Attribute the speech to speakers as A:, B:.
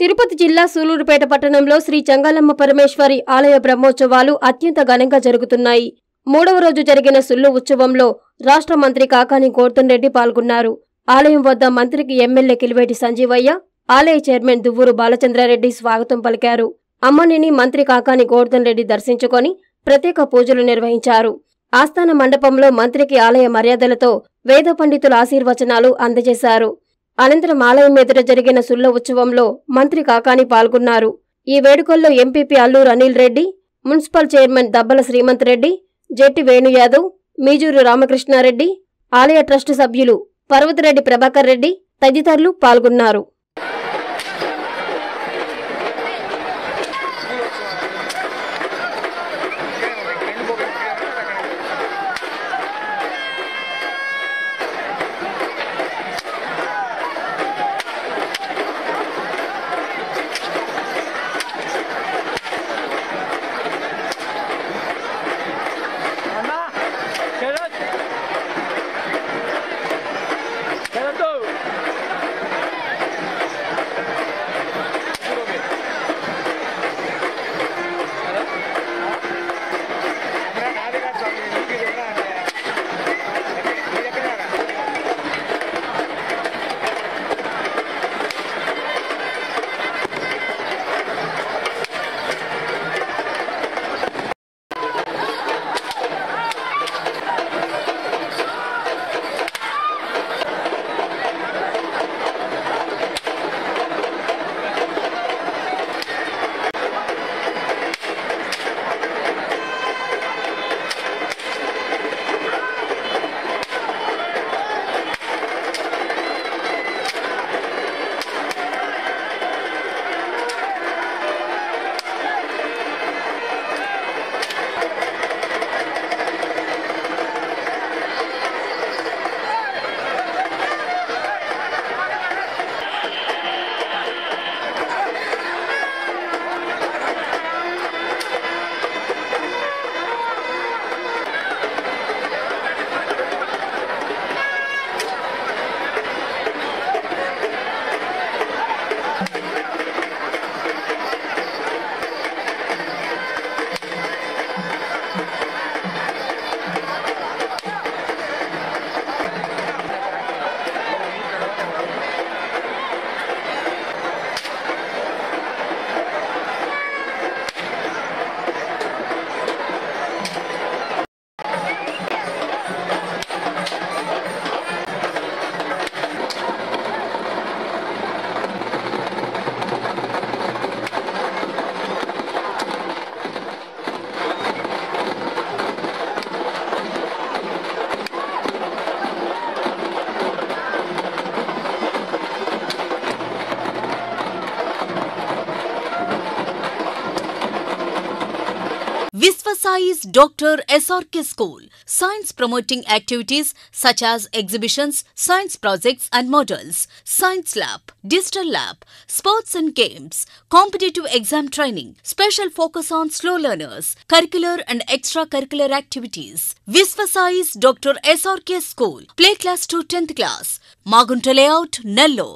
A: తిరుపతి జిల్లా సూలూరుపేట పట్టణంలో శ్రీ చంగాలమ్మ పరమేశ్వరి ఆలయ బ్రహ్మోత్సవాలు అత్యంత ఘనంగా జరుగుతున్నాయి. మూడవ రోజు జరిగిన సుల్లు ఉత్సవంలో రాష్ట్ర మంత్రి కాకాని గోర్ధన్ రెడ్డి పాల్గొన్నారు. ఆలయం వద్ద మంత్రికి ఎమ్మెల్యే కిలివేటి సంజీవయ్య ఆలయ చైర్మన్ దువ్వూరు బాలచంద్రారెడ్డి స్వాగతం పలికారు. అమ్మనిని మంత్రి కాకాని గోర్ధన్ రెడ్డి దర్శించుకొని ప్రత్యేక పూజలు నిర్వహించారు. ఆస్థాన మండపంలో మంత్రికి ఆలయ మర్యాదలతో వేద పండితుల ఆశీర్వచనాలు అందజేశారు. అనంతరం ఆలయం ఎదుట జరిగిన సుల్ల ఉత్సవంలో మంత్రి కాకాని పాల్గొన్నారు. ఈ వేడుకల్లో MPP Alluru Anil Reddy municipal chairman Dabbala Srimanth Reddy Jetti Venu Yadav Mijuru Ramakrishna Reddy ఆలయ ట్రస్టు సభ్యులు పర్వతరెడ్డి ప్రభాకర్ రెడ్డి తదితరులు పాల్గొన్నారు.
B: Visvasai's Dr. SRK School. Science promoting activities such as exhibitions, science projects and models, science lab, digital lab, sports and games, competitive exam training, special focus on slow learners, curricular and extracurricular activities. Visvasai's Dr. SRK School. Play class to 10th class. Magunta layout, Nellore.